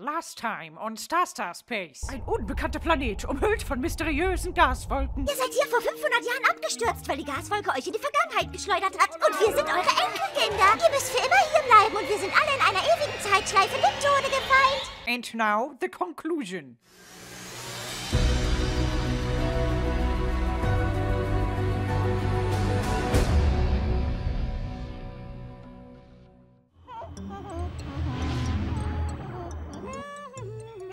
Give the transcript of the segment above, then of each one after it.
Last time on Star Star Space. Ein unbekannter Planet, umhüllt von mysteriösen Gaswolken. Ihr seid hier vor 500 Jahren abgestürzt, weil die Gaswolke euch in die Vergangenheit geschleudert hat. Und wir sind eure Enkelkinder. Ihr müsst für immer hier bleiben und wir sind alle in einer ewigen Zeitschleife dem Tode gefeind. And now the conclusion.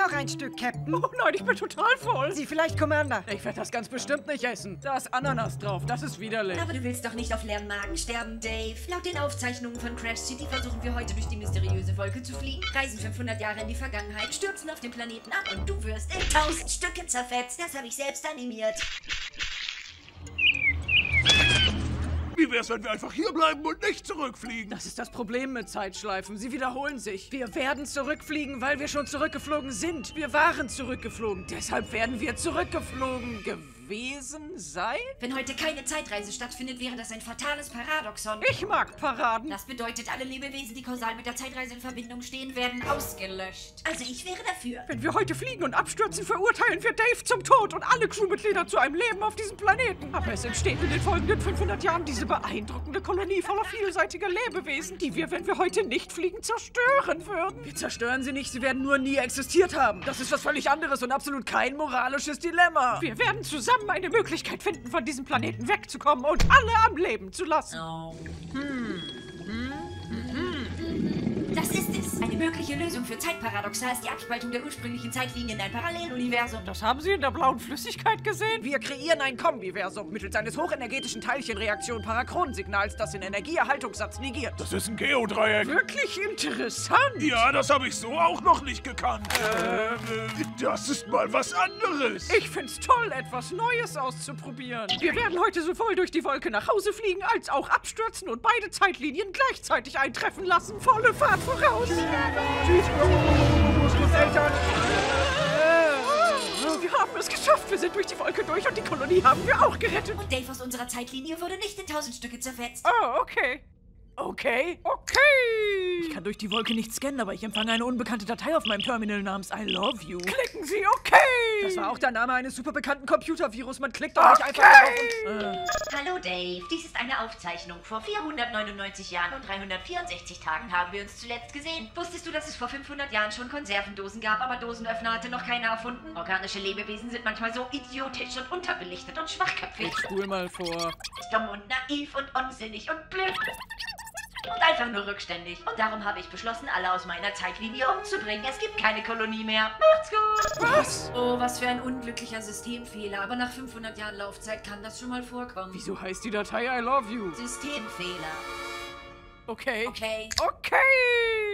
Noch ein Stück, Captain. Oh nein, ich bin total voll. Sie vielleicht, Commander. Ich werde das ganz bestimmt nicht essen. Da ist Ananas drauf, das ist widerlich. Aber du willst doch nicht auf leeren Magen sterben, Dave. Laut den Aufzeichnungen von Crash City versuchen wir heute durch die mysteriöse Wolke zu fliegen, reisen 500 Jahre in die Vergangenheit, stürzen auf den Planeten ab und du wirst in tausend Stücke zerfetzt. Das habe ich selbst animiert. Wie wär's, wenn wir einfach hierbleiben und nicht zurückfliegen? Das ist das Problem mit Zeitschleifen. Sie wiederholen sich. Wir werden zurückfliegen, weil wir schon zurückgeflogen sind. Wir waren zurückgeflogen. Deshalb werden wir zurückgeflogen gewesen sein? Wenn heute keine Zeitreise stattfindet, wäre das ein fatales Paradoxon. Ich mag Paraden. Das bedeutet, alle Lebewesen, die kausal mit der Zeitreise in Verbindung stehen, werden ausgelöscht. Also ich wäre dafür. Wenn wir heute fliegen und abstürzen, verurteilen wir Dave zum Tod und alle Crewmitglieder zu einem Leben auf diesem Planeten. Aber es entsteht in den folgenden 500 Jahren diese beeindruckende Kolonie voller vielseitiger Lebewesen, die wir, wenn wir heute nicht fliegen, zerstören würden. Wir zerstören sie nicht, sie werden nur nie existiert haben. Das ist was völlig anderes und absolut kein moralisches Dilemma. Wir werden zusammen eine Möglichkeit finden, von diesem Planeten wegzukommen und alle am Leben zu lassen. Oh. Es. Eine mögliche Lösung für Zeitparadoxa ist die Abspaltung der ursprünglichen Zeitlinie in ein Paralleluniversum. Das haben Sie in der blauen Flüssigkeit gesehen? Wir kreieren ein Kombiversum mittels eines hochenergetischen Teilchenreaktion-Parakronensignals, das den Energieerhaltungssatz negiert. Das ist ein Geodreieck. Wirklich interessant. Ja, das habe ich so auch noch nicht gekannt. Ähm, das ist mal was anderes. Ich find's toll, etwas Neues auszuprobieren. Wir werden heute sowohl durch die Wolke nach Hause fliegen, als auch abstürzen und beide Zeitlinien gleichzeitig eintreffen lassen. Volle Fahrt voraus. Tschüss, Großeltern. Wir haben es geschafft. Wir sind durch die Wolke durch und die Kolonie haben wir auch gerettet. Und Dave aus unserer Zeitlinie wurde nicht in tausend Stücke zerfetzt. Oh, okay. Okay, okay. Ich kann durch die Wolke nicht scannen, aber ich empfange eine unbekannte Datei auf meinem Terminal namens I love you. Klicken Sie okay. Das war auch der Name eines super bekannten Computervirus. Man klickt doch nicht einfach drauf. Äh. Hallo Dave, dies ist eine Aufzeichnung. Vor 499 Jahren und 364 Tagen haben wir uns zuletzt gesehen. Wusstest du, dass es vor 500 Jahren schon Konservendosen gab, aber Dosenöffner hatte noch keiner erfunden? Organische Lebewesen sind manchmal so idiotisch und unterbelichtet und schwachköpfig. Spul mal vor. Dumm und naiv und unsinnig und blöd. Und einfach nur rückständig. Und darum habe ich beschlossen, alle aus meiner Zeitlinie umzubringen. Es gibt keine Kolonie mehr. Macht's gut! Was? Oh, was für ein unglücklicher Systemfehler. Aber nach 500 Jahren Laufzeit kann das schon mal vorkommen. Wieso heißt die Datei I love you? Systemfehler. Okay. Okay. Okay.